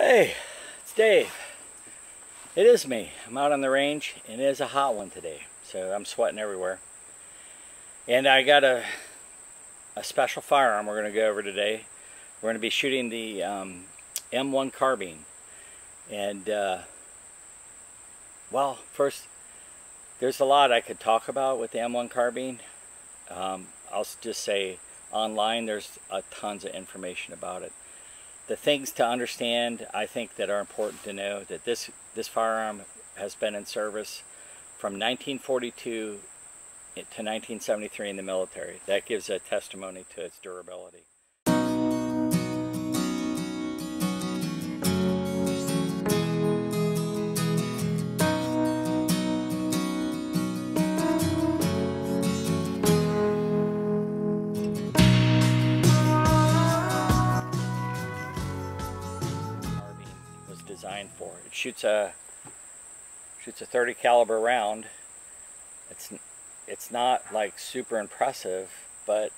Hey, it's Dave. It is me. I'm out on the range and it is a hot one today. So I'm sweating everywhere. And I got a, a special firearm we're going to go over today. We're going to be shooting the um, M1 carbine. And, uh, well, first, there's a lot I could talk about with the M1 carbine. Um, I'll just say online there's tons of information about it the things to understand, I think, that are important to know that this this firearm has been in service from 1942 to 1973 in the military. That gives a testimony to its durability. Shoots a shoots a 30 caliber round. It's it's not like super impressive, but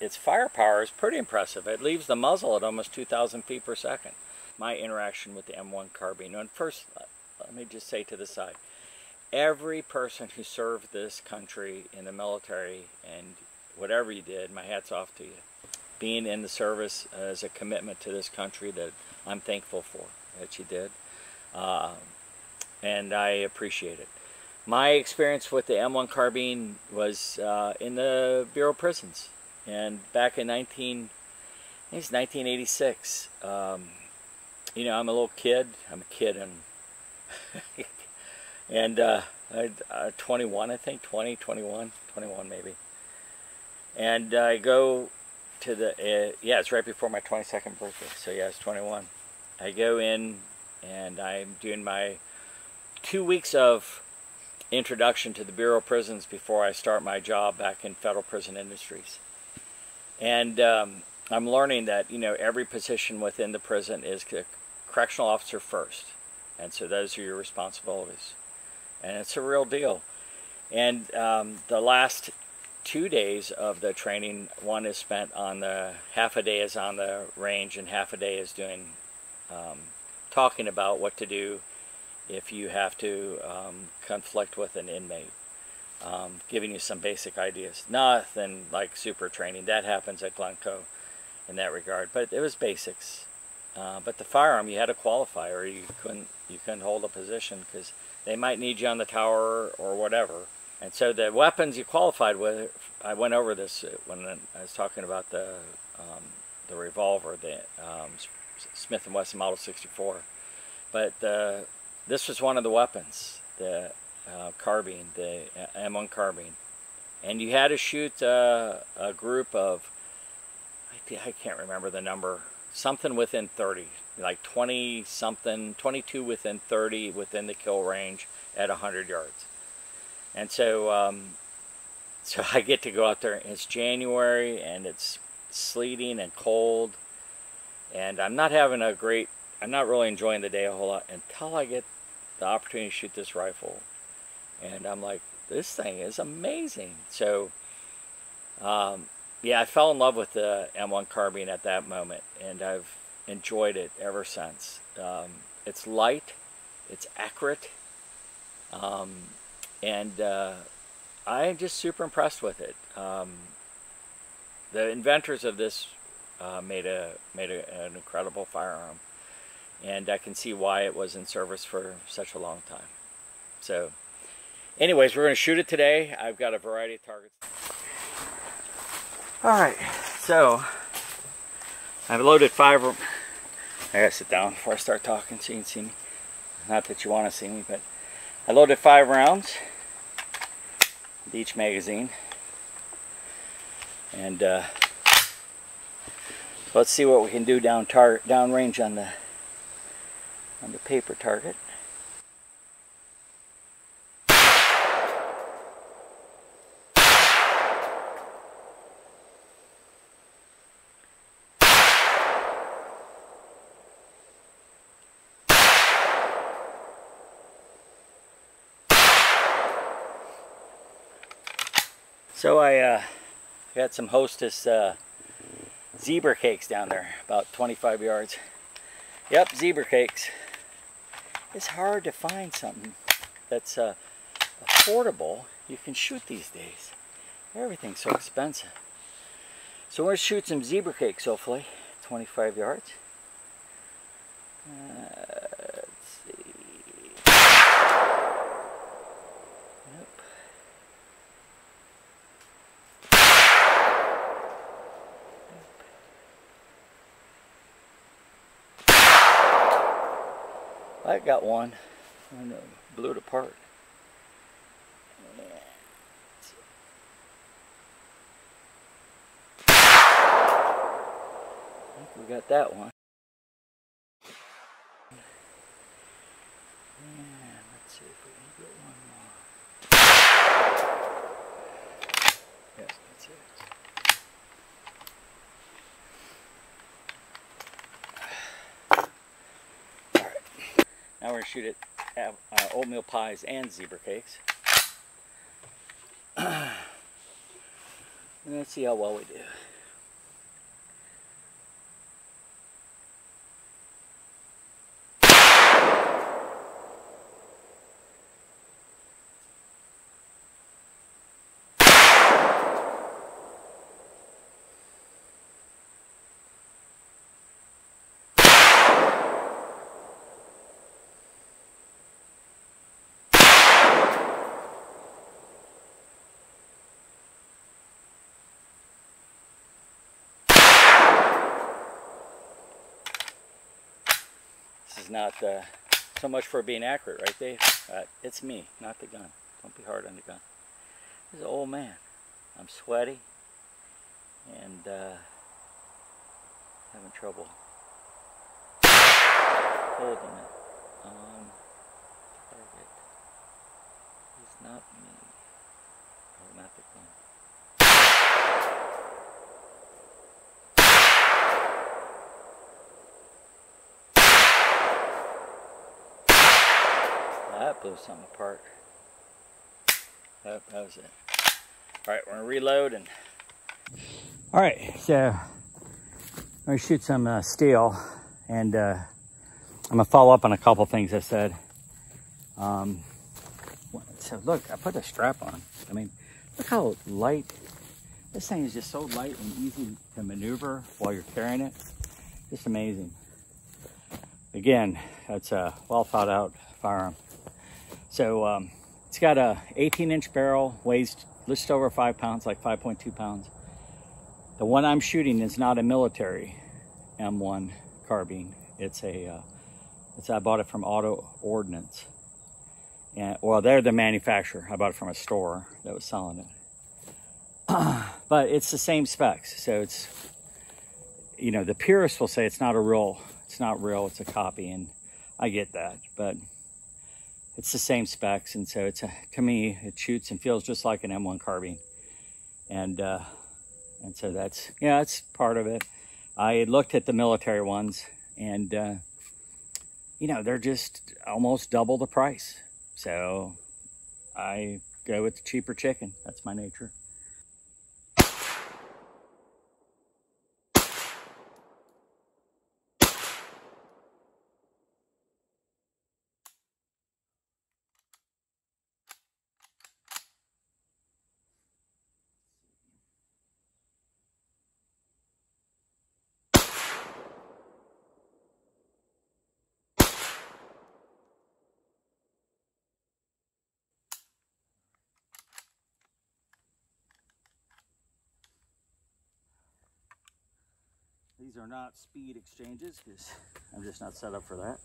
its firepower is pretty impressive. It leaves the muzzle at almost 2,000 feet per second. My interaction with the M1 carbine. And first, let me just say to the side, every person who served this country in the military and whatever you did, my hat's off to you. Being in the service is a commitment to this country that I'm thankful for that you did. Uh, and I appreciate it. My experience with the M1 carbine was uh, in the Bureau of Prisons. And back in 19, I it's 1986, um, you know, I'm a little kid. I'm a kid and, and uh, I, uh, 21, I think, 20, 21, 21 maybe. And I go to the, uh, yeah, it's right before my 22nd birthday. So yeah, it's 21. I go in and I'm doing my two weeks of introduction to the Bureau of Prisons before I start my job back in Federal Prison Industries. And um, I'm learning that, you know, every position within the prison is correctional officer first. And so those are your responsibilities. And it's a real deal. And um, the last two days of the training, one is spent on the, half a day is on the range and half a day is doing um, talking about what to do if you have to um, conflict with an inmate. Um, giving you some basic ideas. Nothing like super training. That happens at Glynco in that regard. But it was basics. Uh, but the firearm, you had to qualify or you couldn't, you couldn't hold a position because they might need you on the tower or whatever. And so the weapons you qualified with, I went over this when I was talking about the, um, the revolver, the um, Smith & Wesson Model 64. But uh, this was one of the weapons, the uh, carbine, the M1 carbine. And you had to shoot uh, a group of, I can't remember the number, something within 30, like 20 something, 22 within 30 within the kill range at 100 yards. And so, um, so I get to go out there. It's January and it's sleeting and cold and I'm not having a great, I'm not really enjoying the day a whole lot until I get the opportunity to shoot this rifle. And I'm like, this thing is amazing. So, um, yeah, I fell in love with the M1 carbine at that moment, and I've enjoyed it ever since. Um, it's light, it's accurate, um, and uh, I'm just super impressed with it. Um, the inventors of this uh, made a made a, an incredible firearm, and I can see why it was in service for such a long time. So, anyways, we're going to shoot it today. I've got a variety of targets. All right, so I've loaded five. I gotta sit down before I start talking so you can see me. Not that you want to see me, but I loaded five rounds with each magazine, and. Uh, let's see what we can do down tar down range on the on the paper target. So I uh, got some Hostess uh, zebra cakes down there, about 25 yards. Yep, zebra cakes. It's hard to find something that's uh, affordable you can shoot these days. Everything's so expensive. So we're going to shoot some zebra cakes, hopefully. 25 yards. Uh, I got one. I know, blew it apart. We got that one. And let's see if we can get one more. Yes, that's it. Alright. Now we're going to shoot it at uh, oatmeal pies and zebra cakes. Let's see how well we do. Is not uh, so much for being accurate, right, Dave? Uh, it's me, not the gun. Don't be hard on the gun. Is an old man. I'm sweaty and uh, having trouble holding it on target. It's not me. Oh, not the gun. That blew something apart. That, that was it. All right, we're gonna reload and. All right, so I'm gonna shoot some uh, steel, and uh, I'm gonna follow up on a couple things I said. Um, so look, I put a strap on. I mean, look how light. This thing is just so light and easy to maneuver while you're carrying it. Just amazing. Again, that's a well thought out firearm. So um, it's got a 18 inch barrel, weighs just over five pounds, like 5.2 pounds. The one I'm shooting is not a military M1 carbine. It's a, uh, it's I bought it from Auto Ordnance. And well, they're the manufacturer. I bought it from a store that was selling it. but it's the same specs. So it's, you know, the purists will say it's not a real, it's not real, it's a copy. And I get that, but it's the same specs. And so it's a, to me, it shoots and feels just like an M1 carbine. And, uh, and so that's, yeah, that's part of it. I looked at the military ones and, uh, you know, they're just almost double the price. So I go with the cheaper chicken. That's my nature. These are not speed exchanges because I'm just not set up for that.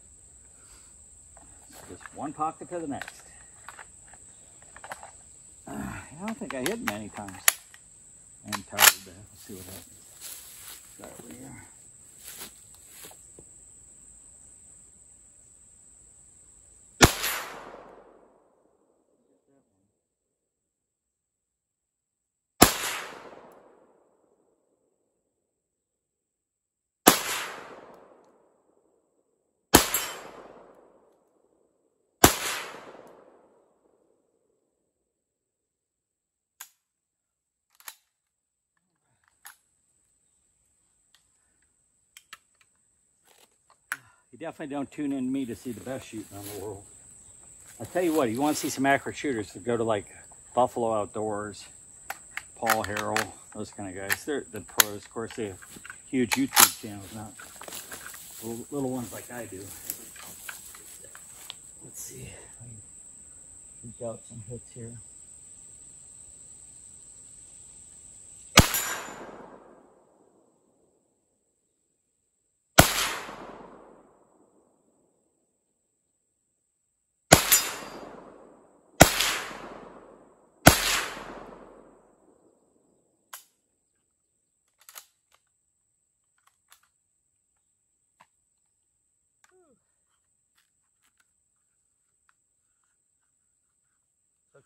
Just one pocket to the next. Uh, I don't think I hit many times. I'm tired. Let's see what happens. Start over here. Definitely don't tune in to me to see the best shooting in the world. I tell you what, if you want to see some accurate shooters, go to like Buffalo Outdoors, Paul Harrell, those kind of guys. They're the pros. Of course, they have huge YouTube channels, not little, little ones like I do. Let's see. We've out some hits here.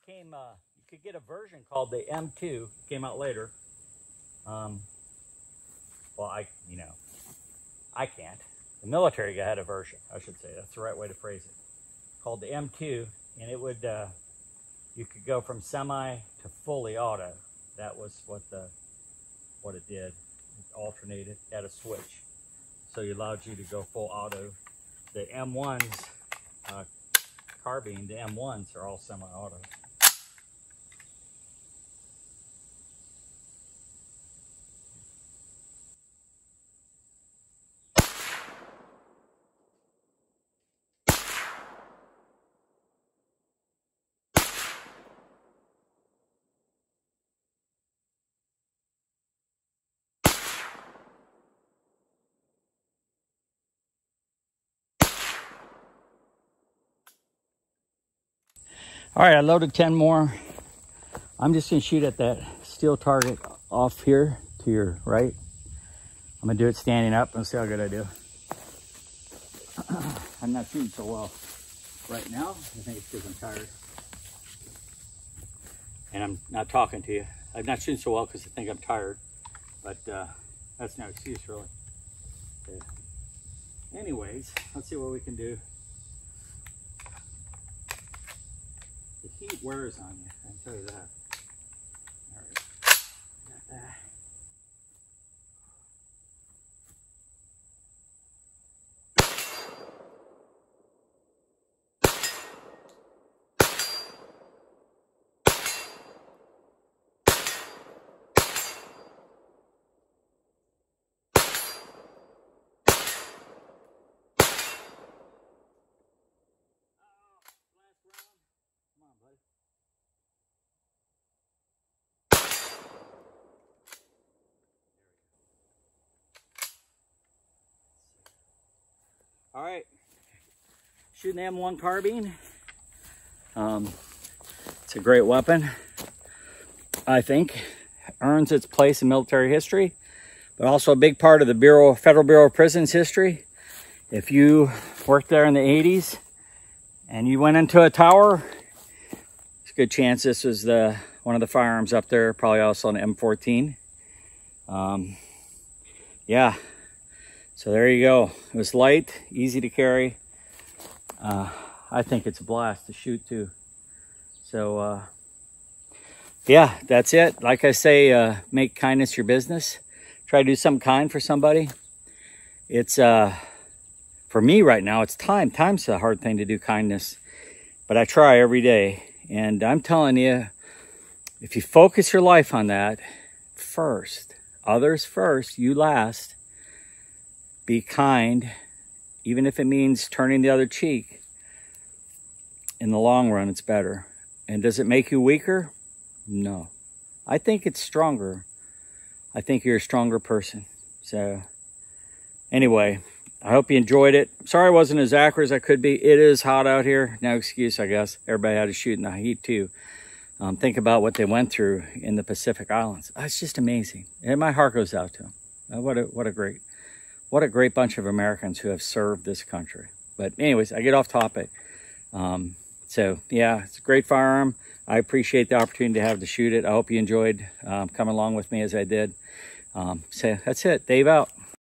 Came, uh, you could get a version called the M2, came out later. Um, well, I, you know, I can't. The military had a version, I should say. That's the right way to phrase it. Called the M2, and it would, uh, you could go from semi to fully auto. That was what the, what it did. It alternated, had a switch. So it allowed you to go full auto. The M1s, uh, carbine, the M1s are all semi-auto. All right, I loaded 10 more. I'm just gonna shoot at that steel target off here to your right. I'm gonna do it standing up and see how good I do. I'm not shooting so well right now. I think it's because I'm tired. And I'm not talking to you. I'm not shooting so well because I think I'm tired. But uh, that's no excuse really. Yeah. Anyways, let's see what we can do. The heat wears on you, I can tell you that. All right, got that. All right, shooting the M1 carbine. Um, it's a great weapon, I think. Earns its place in military history, but also a big part of the Bureau, Federal Bureau of Prisons history. If you worked there in the 80s and you went into a tower, it's a good chance this was the one of the firearms up there, probably also an M14. Um, yeah, so there you go. It was light, easy to carry. Uh, I think it's a blast to shoot too. So uh, yeah, that's it. Like I say, uh, make kindness your business. Try to do something kind for somebody. It's uh, for me right now, it's time. Time's a hard thing to do kindness, but I try every day. And I'm telling you, if you focus your life on that first, others first, you last, be kind, even if it means turning the other cheek. In the long run, it's better. And does it make you weaker? No. I think it's stronger. I think you're a stronger person. So, anyway, I hope you enjoyed it. Sorry I wasn't as accurate as I could be. It is hot out here. No excuse, I guess. Everybody had to shoot in the heat too. Um, think about what they went through in the Pacific Islands. It's just amazing. And my heart goes out to them. Uh, what a, what a great what a great bunch of Americans who have served this country. But anyways, I get off topic. Um, so yeah, it's a great firearm. I appreciate the opportunity to have to shoot it. I hope you enjoyed um, coming along with me as I did. Um, so that's it. Dave out.